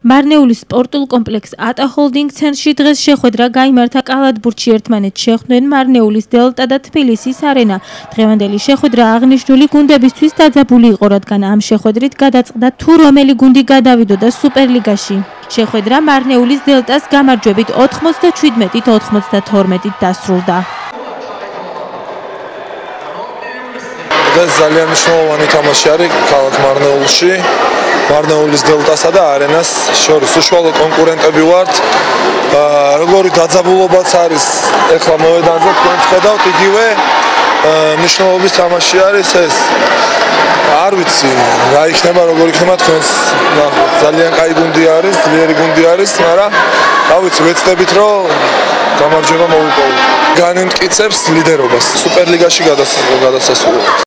მარნეულის სპორტულ კომპლექს ატა ჰოლდინგ ცენტრში დღეს შეხვედრა გამართა კალათბურთში ერთმანეთს შეხვდნენ მარნეულის დელტა და თბილისის არენა. დღევანდელი შეხვედრა აღნიშნული გუნდებისთვის დაძაბული იყო, რადგან ამ შეხვედრით გადაწყდა თუ რომელი გუნდი გადავიდოდა სუპერლიგაში. შეხვედრა მარნეულის დელტას გამარჯვებით 97-92-ით დასრულდა. დღეს ძალიან მნიშვნელოვანი თამაში არის ქალაქ მარნეულში. გარნეულის დელტასა და არენას შორის. უშუალო კონკურენტები ვართ. როგორი დაძაბულობაც არის ეხლა მოედანზე თქვენ ხედავთ იგივე მნიშვნელობის თამაში არის ეს. არ ვიცი რა იქნება, როგორ იქნება თქვენს ძალიან კაი გუნდი არის, ძლიერი გუნდი არის, მაგრამ რა ვიცი, ვეცდებით რომ გამარჯვება მოვიპოვოთ. განიმტკიცებს ლიდერობას სუპერლიგაში გადასასვლელს.